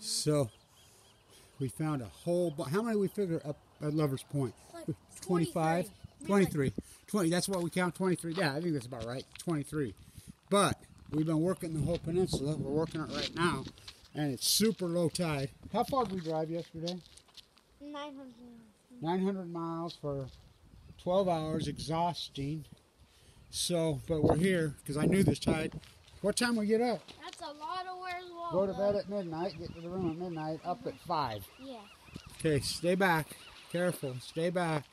So we found a whole how many we figure up at Lovers Point? Like 25? 23. 20. That's what we count 23. Yeah, I think that's about right. 23. But we've been working the whole peninsula. We're working it right now. And it's super low tide. How far did we drive yesterday? 900. 900 miles for 12 hours, exhausting. So, but we're here because I knew this tide. What time we get up? That's a lot of where's wall. Go to bed at midnight, get to the room at midnight, up at 5. Yeah. Okay, stay back. Careful, stay back.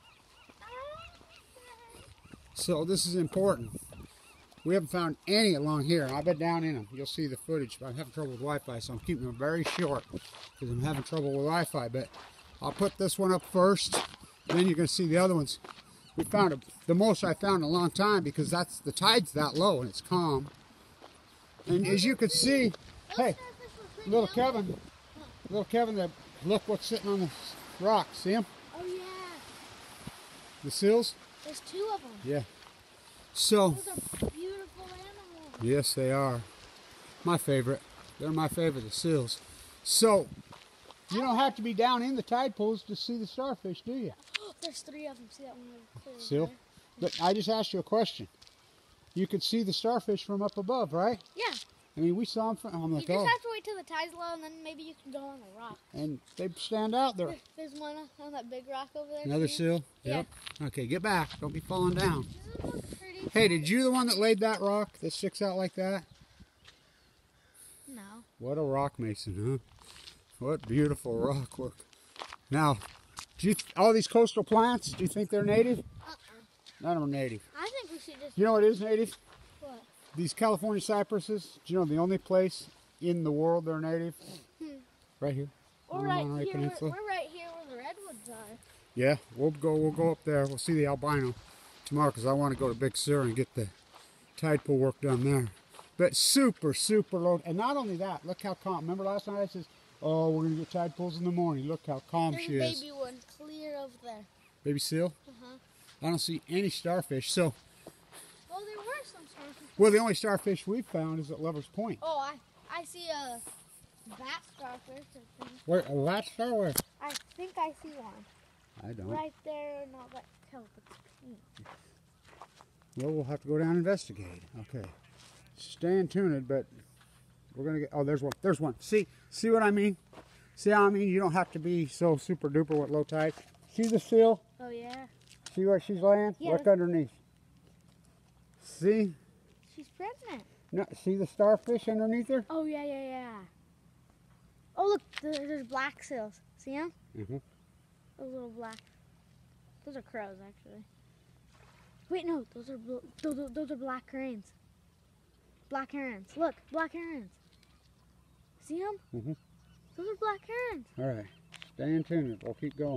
So this is important. We haven't found any along here. I've been down in them. You'll see the footage. But I'm having trouble with Wi-Fi, so I'm keeping them very short because I'm having trouble with Wi-Fi. But I'll put this one up first. Then you're going to see the other ones. We found a, the most I found in a long time because that's the tide's that low and it's calm. And as you can see, hey, little Kevin, little Kevin, that look what's sitting on the rock. See him? Oh yeah. The seals? There's two of them. Yeah. So, Those are beautiful animals. yes, they are. My favorite. They're my favorite, the seals. So, you don't have to be down in the tide pools to see the starfish, do you? There's three of them. See that one over Seal? I just asked you a question. You could see the starfish from up above, right? Yeah. I mean, we saw them from. I'm like, oh, to the tide's low, and then maybe you can go on the rock. and they stand out there. There- There's one on that big rock over there. Another see? seal. Yeah. Okay, get back. Don't be falling down. Doesn't it look pretty? Hey, did you the one that laid that rock that sticks out like that? No. What a rock mason, huh? What beautiful rock work. Now, do you all these coastal plants? Do you think they're native? Uh-uh. None of them are native. I think we should just. You know what is native? What? These California cypresses. Do you know the only place in the world they're native? Right here. We're on right here. We're, we're right here where the redwoods are. Yeah, we'll go. We'll go up there. We'll see the albino tomorrow because I want to go to Big Sur and get the tide pool work done there. But super, super low. And not only that, look how calm. Remember last night I said, "Oh, we're gonna get tide pools in the morning." Look how calm There's she is. baby one clear over there. Baby seal. Uh-huh. I don't see any starfish. So, Well, there were some starfish. well, the only starfish we've found is at Lover's Point. Oh, I I see a bat starfish. I think. Where? A lat star? Where? I think I see one I don't. right there. Not that tell if it's pink. Well, we'll have to go down and investigate. Okay. Staying tuned, but we're gonna get. Oh, there's one. There's one. See, see what I mean? See how I mean? You don't have to be so super duper with low tide. See the seal? Oh yeah. See where she's laying? Yeah. Look underneath. See? She's pregnant. No, see the starfish underneath there? Oh yeah yeah yeah. Oh look, there- there's black seals. See them? Mhm. Those little black. Those are crows actually. Wait no, those are those, are- those are black cranes. Black herons. Look, black herons. See them? Mhm. Those are black herons. All right. Staying tuned. We'll keep going.